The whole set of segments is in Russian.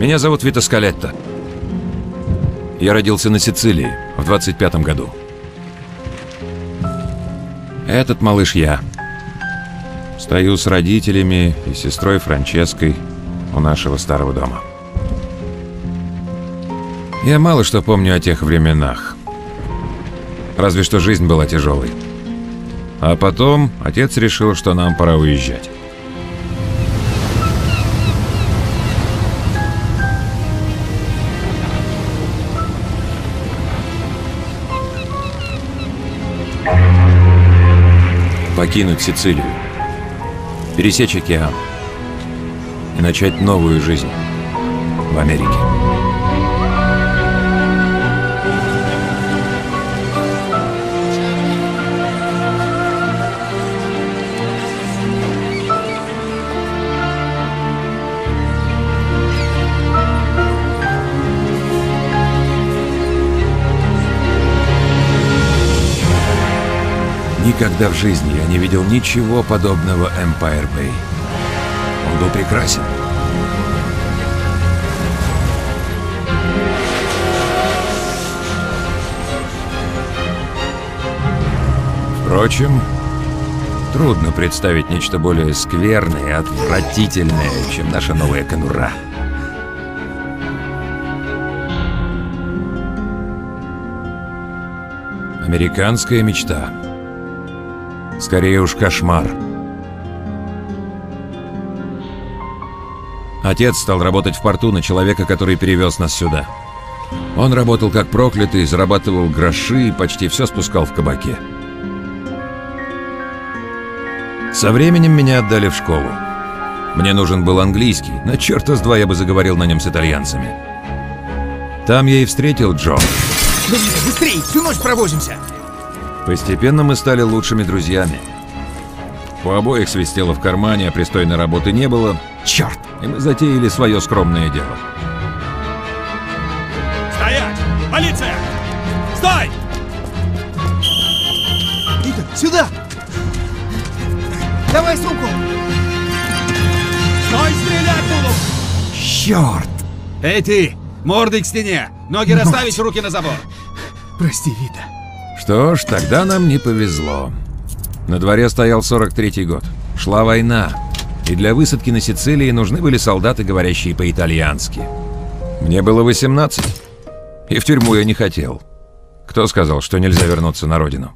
Меня зовут Вита Скалетто. Я родился на Сицилии в 25 году. Этот малыш я. Стою с родителями и сестрой Франческой у нашего старого дома. Я мало что помню о тех временах. Разве что жизнь была тяжелой. А потом отец решил, что нам пора уезжать. Покинуть Сицилию. Пересечь океан. И начать новую жизнь в Америке. Никогда в жизни я не видел ничего подобного Empire Bay. Он был прекрасен. Впрочем, трудно представить нечто более скверное и отвратительное, чем наша новая конура. Американская мечта. Скорее уж кошмар. Отец стал работать в порту на человека, который перевез нас сюда. Он работал как проклятый, зарабатывал гроши и почти все спускал в кабаке. Со временем меня отдали в школу. Мне нужен был английский, но черта с два я бы заговорил на нем с итальянцами. Там я и встретил Джо. Быстрей, всю ночь провозимся! Постепенно мы стали лучшими друзьями. У обоих свистело в кармане, а пристойной работы не было. Черт! И мы затеяли свое скромное дело. Стоять! Полиция! Стой! Итан, сюда! Давай сумку! Стой, стрелять буду! Черт! Эй ты! Мордой к стене! Ноги расставить, руки на забор! Прости, Вита. Что ж, тогда нам не повезло. На дворе стоял 43-й год. Шла война. И для высадки на Сицилии нужны были солдаты, говорящие по-итальянски. Мне было 18. И в тюрьму я не хотел. Кто сказал, что нельзя вернуться на родину?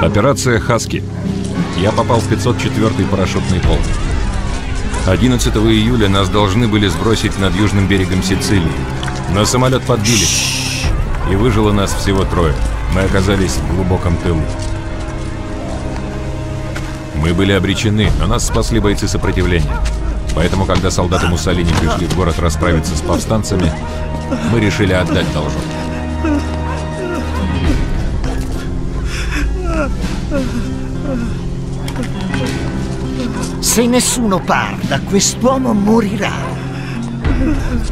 Операция «Хаски». Я попал в 504-й парашютный полк. 11 июля нас должны были сбросить над южным берегом Сицилии. Но самолет подбили. И выжило нас всего трое. Мы оказались в глубоком тылу. Мы были обречены, но нас спасли бойцы сопротивления. Поэтому, когда солдаты Муссолини пришли в город расправиться с повстанцами, мы решили отдать должок. Se nessuno parla, quest'uomo morirà.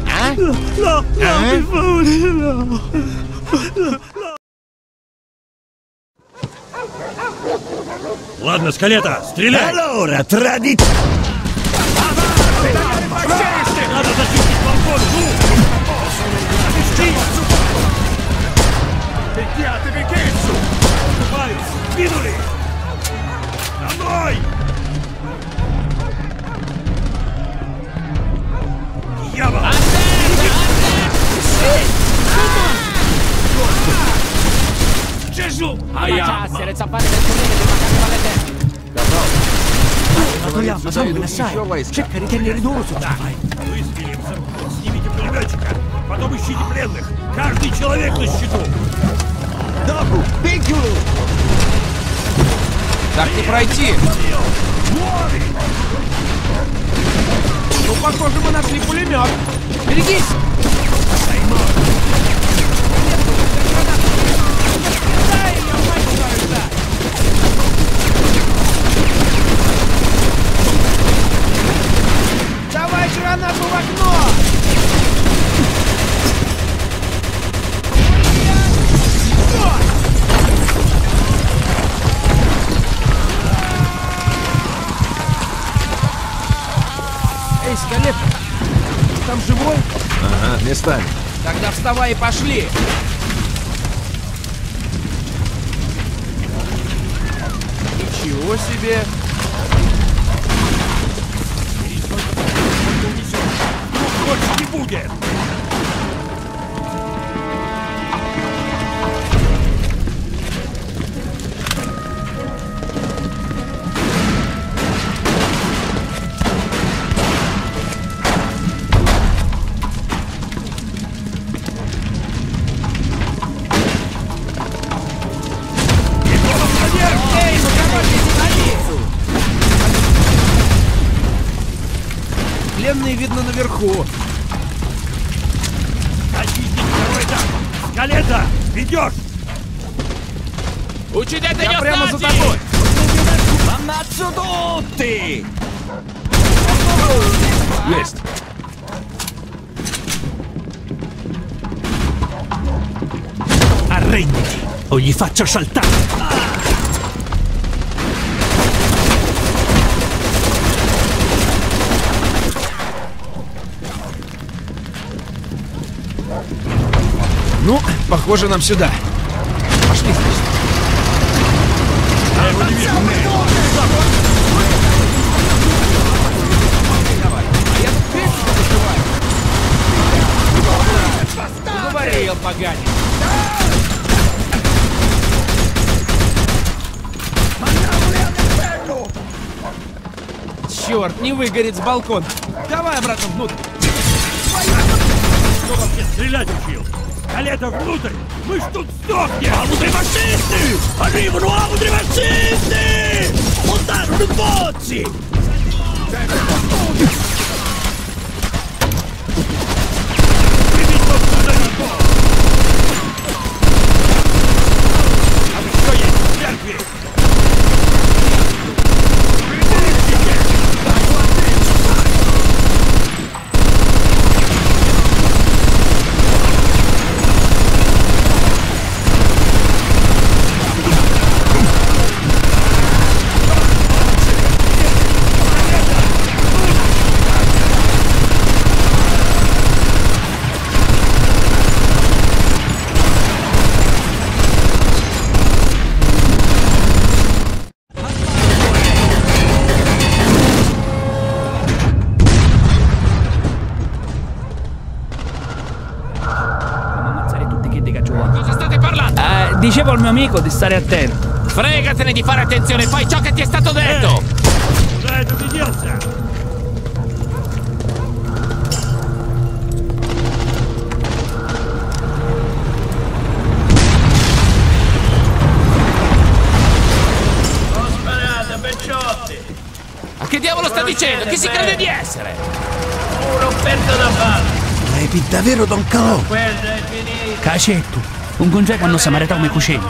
Eh? No, no, Eh? per favore, no. Ладно, скалета, стреляй! Allora, tradi... Gesù! Aia! le zampate del comune prima che arriva alle teste. Togliamo sangue assai. Cerca di tenere duro sul fai. Выстрелимся! Снимите пулеметчика! Потом ищите пленных! Каждый человек на счету! Dopo, piccolo! Так не пройти! Ну, похоже, мы нашли пулемет. Берегись! Давай Там живой? Ага, местами. Тогда вставай и пошли. Ничего себе. Вдруг больше не будет! Скалета! Ведешь! Uccidete gli Я прямо за ostaggi! тобой. Ammazzo tutti! Есть. Arrenditi o gli faccio saltare! Ну, похоже, нам сюда. Пошли. Говорил, поганец. Черт, не выгорит с балкона. Давай обратно внутрь. Стрелять учил? Скалета внутрь! Мы ж тут сдохнем! Аудри фашисты! Arrivano аудри фашисты! Montarono i pozzi! Приведь tua. Cosa state parlando? Eh, dicevo al mio amico di stare attento. Fregatene di fare attenzione, fai ciò che ti è stato detto! Cos'è tu idiota? Che diavolo sta dicendo? Chi si crede di essere? Un offerto da fare! Repi davvero Don Calò? Cacetto, un congeco quando samaritano mi cucina.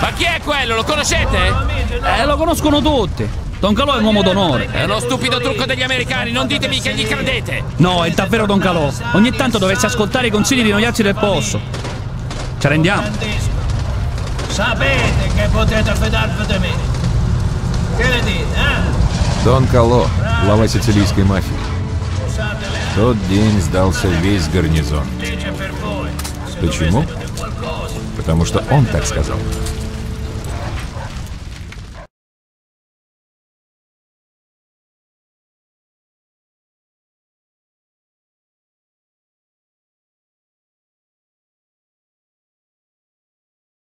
Ma chi è quello? Lo conoscete? Eh, lo conoscono tutti. Don Calò è un uomo d'onore. È uno stupido trucco degli americani, non ditemi che gli credete! No, è davvero Don Calò. Ogni tanto dovresti ascoltare i consigli di noi altri del posto. Ci rendiamo? Sapete che potete fidarvi di me. Che ne dite, eh? Дон Кало, глава сицилийской мафии. Тот день сдался весь гарнизон. Почему? Потому что он так сказал.